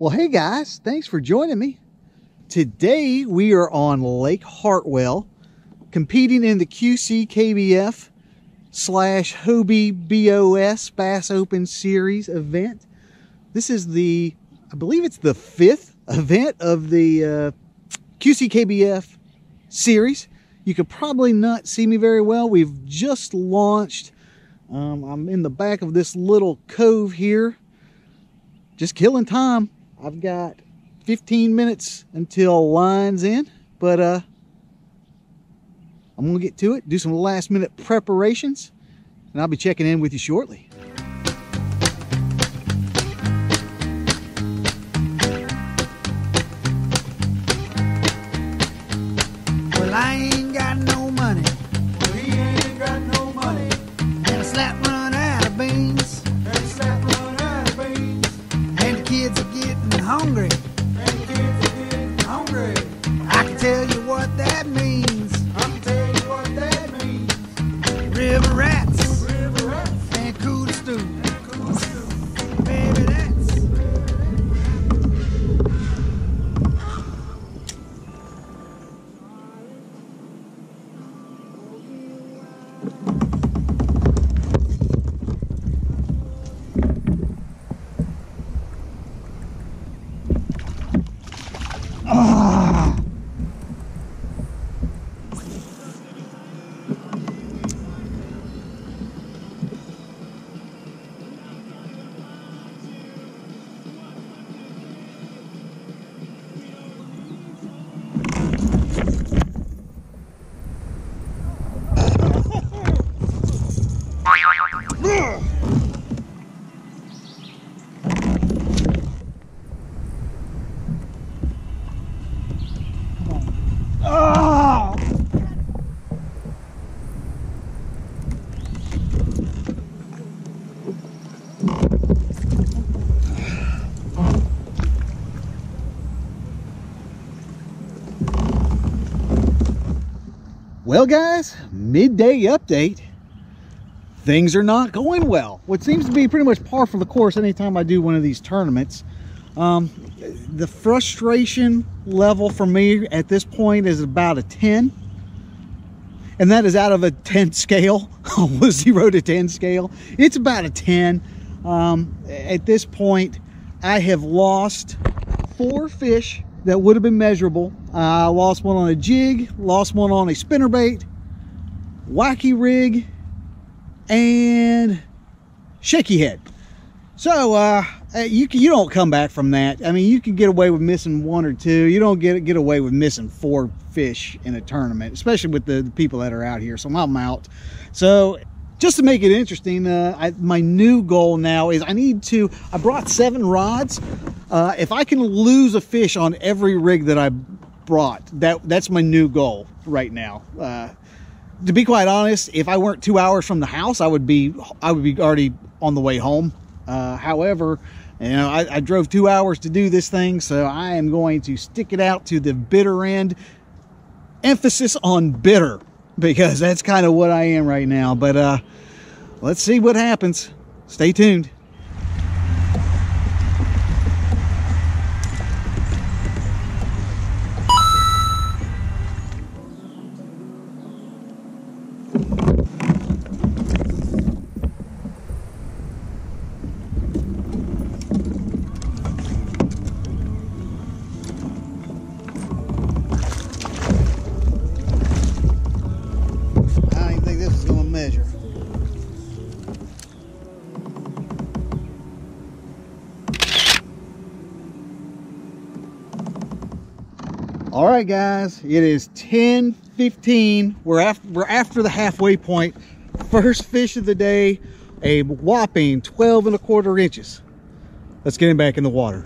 Well, hey guys, thanks for joining me. Today we are on Lake Hartwell competing in the QCKBF slash Hobie BOS Bass Open Series event. This is the, I believe it's the fifth event of the uh, QCKBF series. You could probably not see me very well. We've just launched. Um, I'm in the back of this little cove here. Just killing time. I've got 15 minutes until line's in, but uh, I'm gonna get to it, do some last minute preparations, and I'll be checking in with you shortly. Well, guys, midday update. Things are not going well. What seems to be pretty much par for the course anytime I do one of these tournaments. Um, the frustration level for me at this point is about a 10. And that is out of a 10 scale, a 0 to 10 scale. It's about a 10. Um, at this point, I have lost four fish that would have been measurable. I lost one on a jig, lost one on a spinnerbait, wacky rig, and shaky head. So uh, you can, you don't come back from that. I mean, you can get away with missing one or two. You don't get get away with missing four fish in a tournament, especially with the, the people that are out here. So I'm out. So just to make it interesting, uh, I, my new goal now is I need to. I brought seven rods. Uh, if I can lose a fish on every rig that I brought, that that's my new goal right now. Uh, to be quite honest, if I weren't two hours from the house, I would be I would be already on the way home. Uh, however, you know, I, I drove two hours to do this thing, so I am going to stick it out to the bitter end. Emphasis on bitter because that's kind of what I am right now. But uh, let's see what happens. Stay tuned. All right, guys, it is 10:15. We're after we're after the halfway point. First fish of the day, a whopping 12 and a quarter inches. Let's get him back in the water.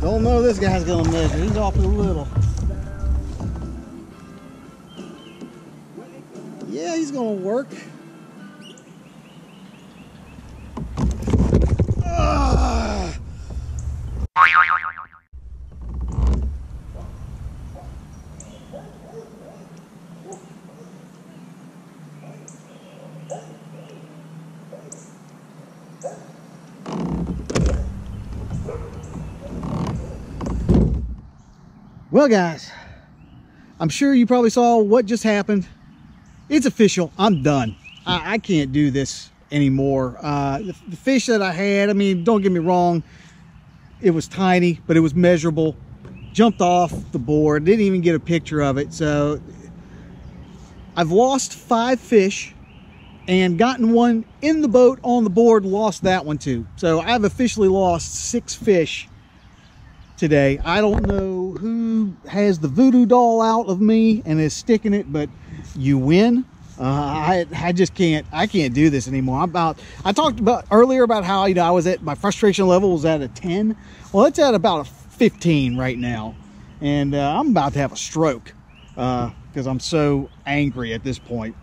Don't know this guy's gonna measure. He's awfully little. Well, guys, I'm sure you probably saw what just happened. It's official. I'm done. I, I can't do this anymore. Uh, the, the fish that I had, I mean, don't get me wrong, it was tiny, but it was measurable. Jumped off the board, didn't even get a picture of it. So I've lost five fish and gotten one in the boat on the board, lost that one too. So I've officially lost six fish today. I don't know has the voodoo doll out of me and is sticking it, but you win. Uh, I I just can't I can't do this anymore. I'm about I talked about earlier about how you know I was at my frustration level was at a 10. Well, it's at about a 15 right now, and uh, I'm about to have a stroke because I'm so angry at this point.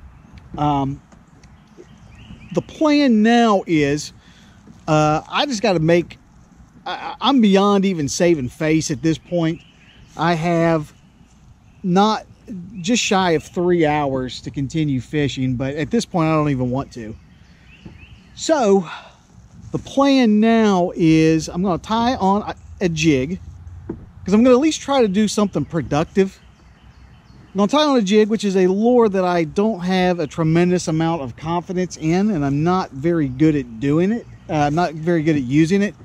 Um, the plan now is uh, I just got to make I, I'm beyond even saving face at this point. I have not just shy of three hours to continue fishing, but at this point, I don't even want to. So, the plan now is I'm going to tie on a, a jig because I'm going to at least try to do something productive. I'm going to tie on a jig, which is a lure that I don't have a tremendous amount of confidence in, and I'm not very good at doing it. Uh, I'm not very good at using it.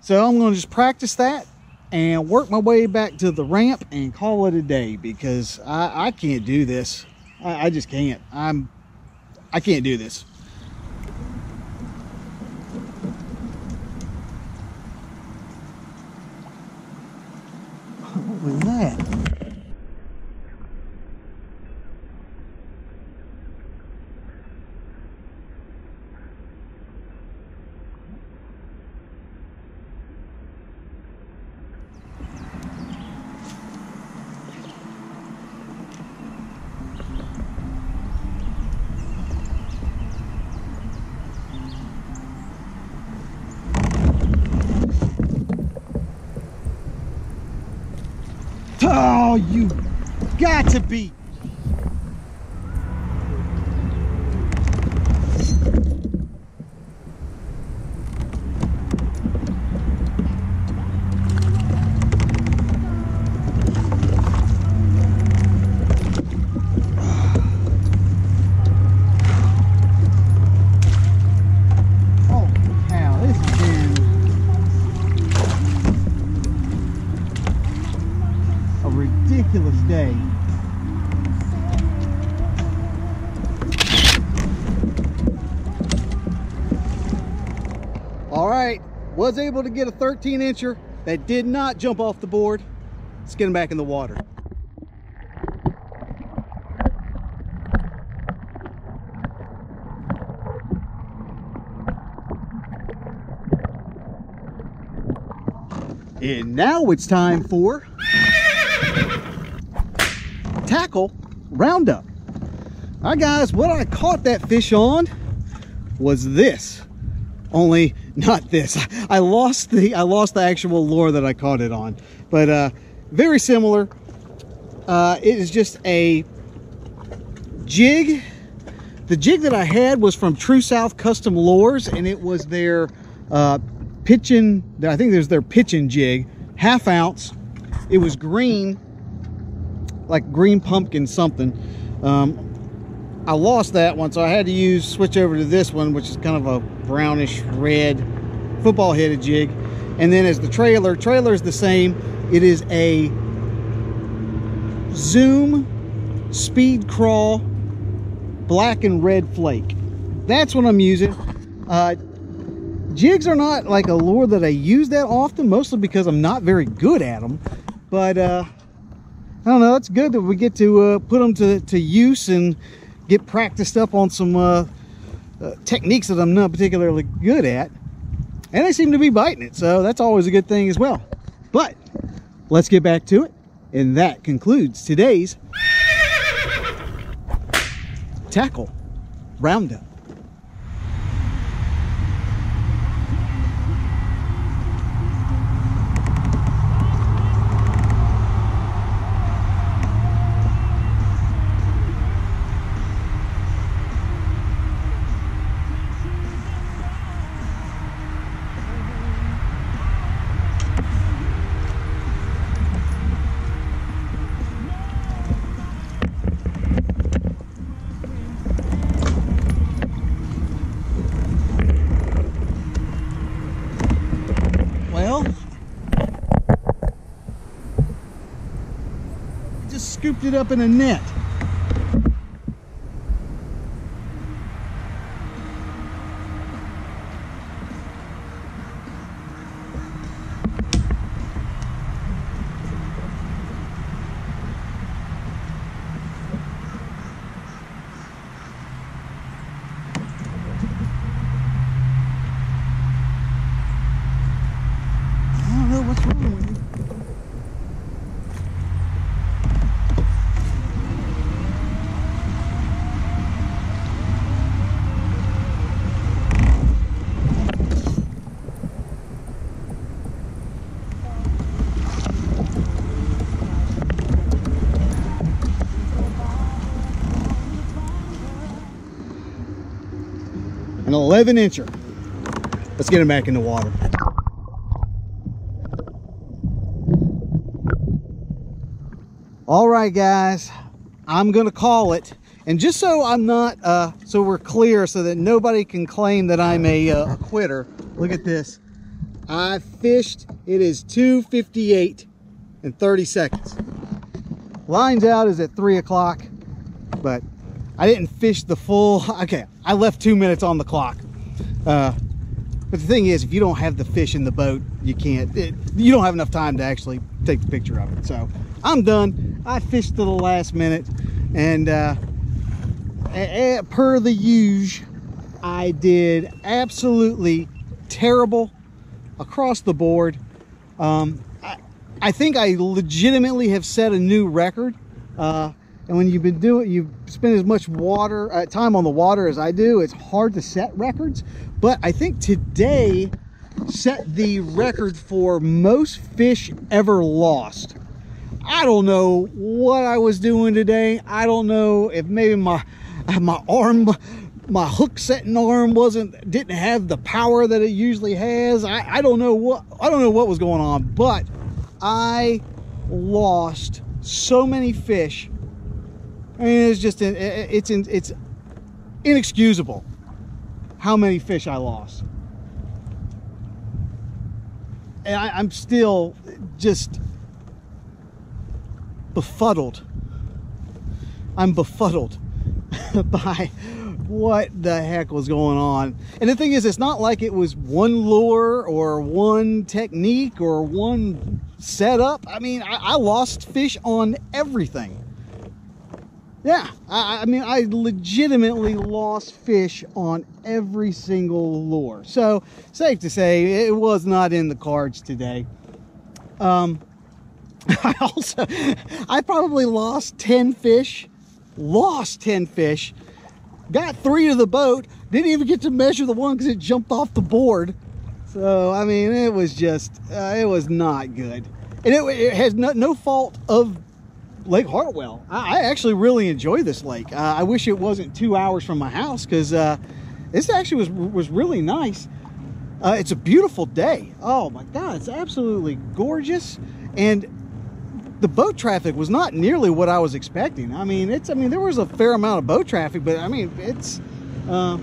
So I'm going to just practice that and work my way back to the ramp and call it a day because I, I can't do this. I, I just can't. I'm I can't do this. What was that? Oh, you got to be. Was able to get a 13 incher that did not jump off the board. Let's get him back in the water. And now it's time for tackle roundup. All right, guys, what I caught that fish on was this. Only not this. I lost the I lost the actual lure that I caught it on, but uh, very similar. Uh, it is just a jig. The jig that I had was from True South Custom Lures, and it was their uh, pitching. I think there's their pitching jig, half ounce. It was green, like green pumpkin something. Um, I lost that one, so I had to use switch over to this one, which is kind of a brownish red football headed jig. And then as the trailer, trailer is the same. It is a Zoom Speed Craw black and red flake. That's what I'm using. Uh, jigs are not like a lure that I use that often, mostly because I'm not very good at them. But uh, I don't know. It's good that we get to uh, put them to, to use and get practiced up on some uh, uh, techniques that I'm not particularly good at. And they seem to be biting it, so that's always a good thing as well. But let's get back to it. And that concludes today's tackle roundup. Well, just scooped it up in a net. I don't know what's wrong with you. An 11 incher. Let's get him back in the water. All right, guys, I'm gonna call it. And just so I'm not, uh, so we're clear, so that nobody can claim that I'm a, uh, a quitter. Look at this. I fished. It is 2:58 and 30 seconds. Lines out is at three o'clock, but I didn't fish the full. Okay, I left two minutes on the clock. Uh, but the thing is, if you don't have the fish in the boat, you can't, it, you don't have enough time to actually take the picture of it. So I'm done. I fished to the last minute and uh, per the usual, I did absolutely terrible across the board. Um, I, I think I legitimately have set a new record. Uh, and when you've been doing, you spend as much water uh, time on the water as I do, it's hard to set records. But I think today set the record for most fish ever lost. I don't know what I was doing today. I don't know if maybe my my arm, my hook setting arm wasn't didn't have the power that it usually has. I, I don't know what I don't know what was going on, but I lost so many fish. I mean, it's just it- it's it's inexcusable how many fish I lost. And I, I'm still just befuddled. I'm befuddled by what the heck was going on. And the thing is, it's not like it was one lure or one technique or one setup. I mean, I, I lost fish on everything. Yeah, I, I mean, I legitimately lost fish on every single lure. So, safe to say, it was not in the cards today. Um, I also, I probably lost 10 fish, lost 10 fish, got three to the boat, didn't even get to measure the one because it jumped off the board. So, I mean, it was just, uh, it was not good. And it, it has no, no fault of Lake Hartwell. I, I actually really enjoy this lake. Uh, I wish it wasn't two hours from my house because uh, this actually was was really nice. Uh, it's a beautiful day. Oh my God, it's absolutely gorgeous, and the boat traffic was not nearly what I was expecting. I mean, it's I mean there was a fair amount of boat traffic, but I mean it's, uh,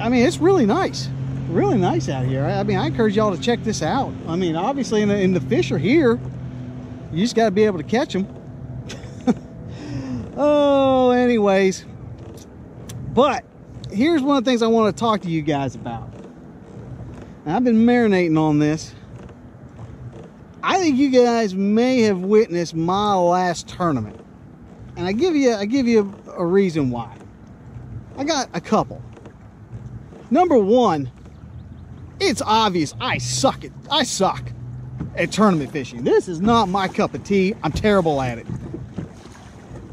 I mean it's really nice, really nice out here. I, I mean I encourage y'all to check this out. I mean obviously, in the, in the fish are here. You just got to be able to catch them. oh, anyways. But here's one of the things I want to talk to you guys about. I've been marinating on this. I think you guys may have witnessed my last tournament. And I give you I give you a reason why. I got a couple. Number one, it's obvious I suck it. I suck at tournament fishing. This is not my cup of tea. I'm terrible at it.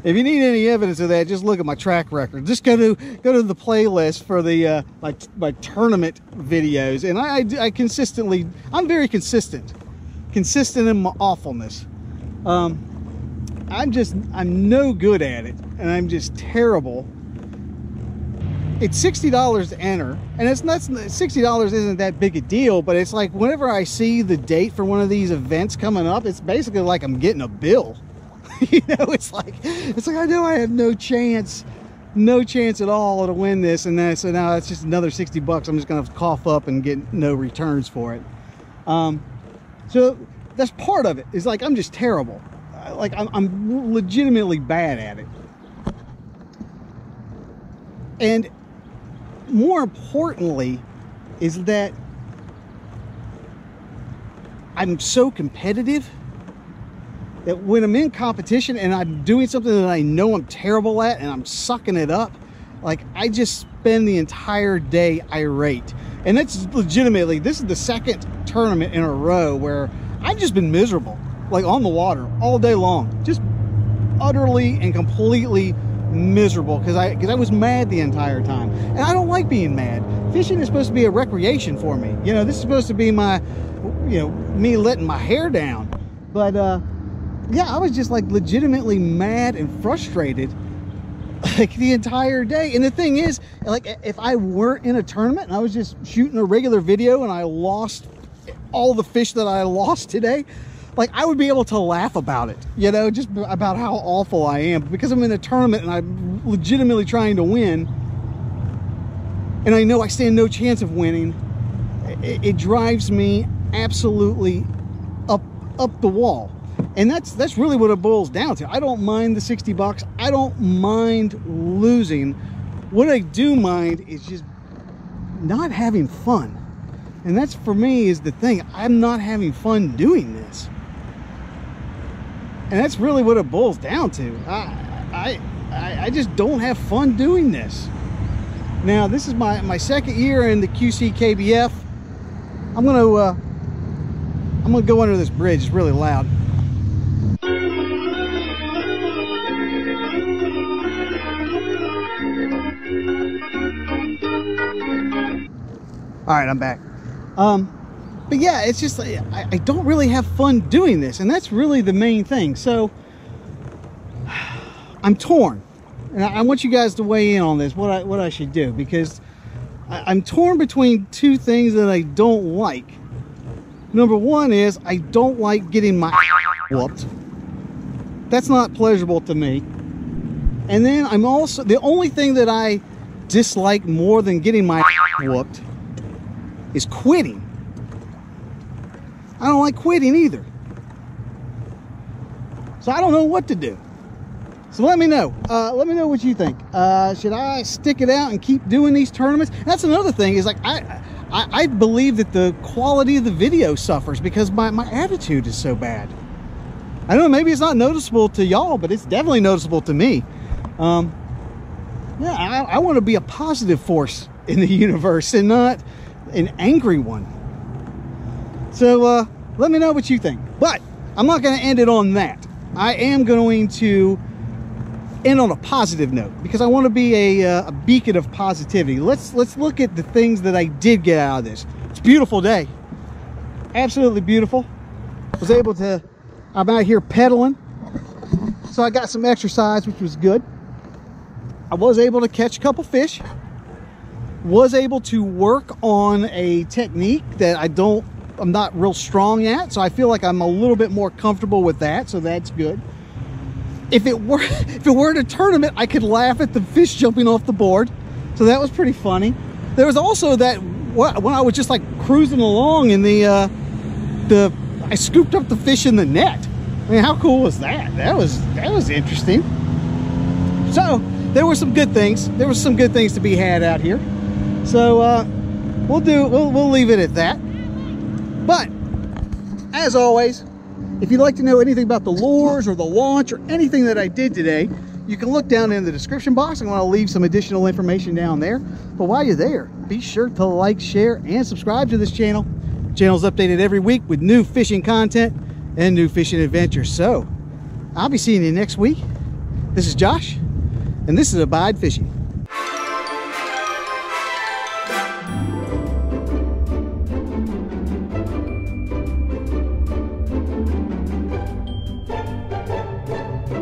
If you need any evidence of that, just look at my track record. Just go to go to the playlist for the uh, my my tournament videos, and I, I, I consistently I'm very consistent, consistent in my awfulness. Um, I'm just I'm no good at it, and I'm just terrible. It's sixty dollars to enter, and it's not sixty dollars isn't that big a deal, but it's like whenever I see the date for one of these events coming up, it's basically like I'm getting a bill. you know, it's like it's like I know I have no chance, no chance at all to win this, and then so now it's just another sixty bucks. I'm just gonna cough up and get no returns for it. Um, so that's part of it. It's like I'm just terrible. Like I'm, I'm legitimately bad at it. And more importantly, is that I'm so competitive that when I'm in competition and I'm doing something that I know I'm terrible at and I'm sucking it up, like I just spend the entire day irate. And that's legitimately, this is the second tournament in a row where I've just been miserable, like on the water all day long, just utterly and completely miserable because I because I was mad the entire time, and I don't like being mad. Fishing is supposed to be a recreation for me. You know, this is supposed to be my, you know, me letting my hair down. But uh, yeah, I was just like legitimately mad and frustrated like the entire day. And the thing is, like if I weren't in a tournament and I was just shooting a regular video and I lost all the fish that I lost today, like I would be able to laugh about it, you know, just about how awful I am. Because I'm in a tournament and I'm legitimately trying to win, and I know I stand no chance of winning, it, it drives me absolutely up up the wall. And that's that's really what it boils down to. I don't mind the 60 bucks. I don't mind losing. What I do mind is just not having fun. And that's for me is the thing. I'm not having fun doing this. And that's really what it boils down to. I, I, I just don't have fun doing this. Now, this is my, my second year in the QCKBF. I'm gonna, uh, I'm gonna go under this bridge. It's really loud. All right, I'm back. Um, but yeah, it's just I, I don't really have fun doing this, and that's really the main thing. So I'm torn, and I, I want you guys to weigh in on this. What I what I should do because I, I'm torn between two things that I don't like. Number one is I don't like getting my whooped. That's not pleasurable to me. And then I'm also the only thing that I dislike more than getting my whooped is quitting. I don't like quitting either. So I don't know what to do. So let me know. Uh, let me know what you think. Uh, should I stick it out and keep doing these tournaments? That's another thing. Is like I, I, I believe that the quality of the video suffers because my my attitude is so bad. I don't know. Maybe it's not noticeable to y'all, but it's definitely noticeable to me. Um, yeah, I, I want to be a positive force in the universe and not an angry one. So uh, let me know what you think. But I'm not going to end it on that. I am going to end on a positive note because I want to be a, uh, a beacon of positivity. Let's let's look at the things that I did get out of this. It's a beautiful day, absolutely beautiful. I Was able to. I'm out here pedaling, so I got some exercise, which was good. I was able to catch a couple fish. Was able to work on a technique that I don't I'm not real strong at, so I feel like I'm a little bit more comfortable with that, so that's good. If it were if it were in a tournament, I could laugh at the fish jumping off the board, so that was pretty funny. There was also that when I was just like cruising along in the uh, the I scooped up the fish in the net. I mean, how cool was that? That was that was interesting. So there were some good things. There was some good things to be had out here. So uh, we'll do we'll we'll leave it at that. But as always, if you'd like to know anything about the lures or the launch or anything that I did today, you can look down in the description box. I'm going to leave some additional information down there. But while you're there, be sure to like, share, and subscribe to this channel. channel's updated every week with new fishing content and new fishing adventures. So I'll be seeing you next week. This is Josh, and this is Abide Fishing.